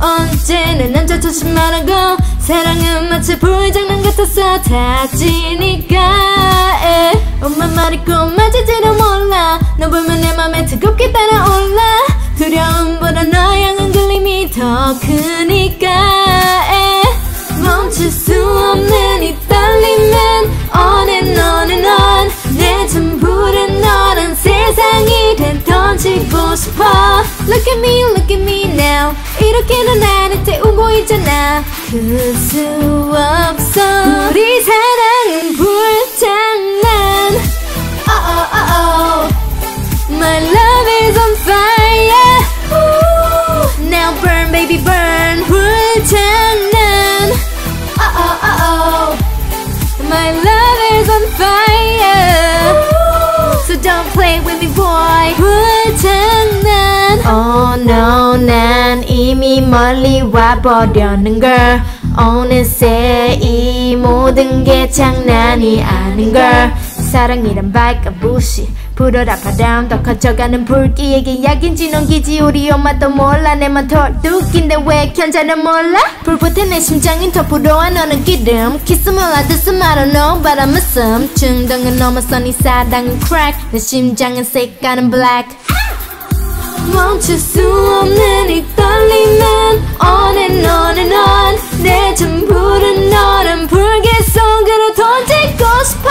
언제나 남자 탓이 많아고 사랑은 마치 불장난 같아서 다지니까 에. 엄마 말이 꼭 맞을지도 몰라. 너 보면 내 맘에 뜨겁게 따라올라. 두려움보다 너의 향한 그림이 더 크니까 에. 멈출 수 없는 이 떨림은 on and on and on 내 전부를 너란 세상이 돼 던지고 싶어 Look at me, look at me now 이렇게 너 나를 태우고 있잖아 그 수 없어 우리 사랑은 불장난 Oh oh oh oh My love is on fire Ooh. Now burn baby burn 불장난 Oh oh oh oh My love is on fire So don't play with me boy 불장난 Oh no 난 이미 멀리 와버렸는 걸. 어느새 이 모든 게 장난이 아닌 걸. 사랑이란 발가부시 불어라 바람 더 커져가는 불기에게 약인지 넘기지. 우리 엄마도 몰라 내맘 털뚝인데 왜 견자는 몰라? 불붙은 내 심장인 더 불어와 너는 기름 키스 몰라 뜻은 I don't know but I'm a some 중독은 넘어서 네 사랑은 crack 내 심장은 색깔은 black 멈출 수 없는 이 떨림은 on and on and on. 내 전부를 너란 불길 속으로 던지고 싶어.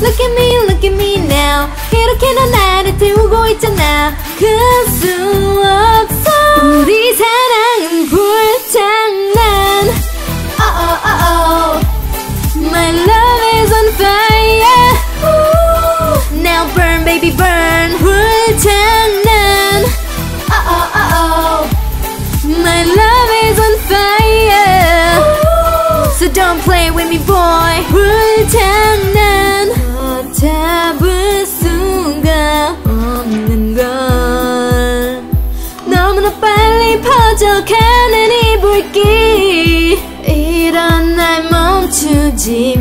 Look at me, look at me now. 이렇게 너 나를 태우고 있잖아. 그수없 me boy. 불탄 난 잡을 수가 없는 걸. 너무나 빨리 퍼져가는 이 불길. 이런 날 멈추지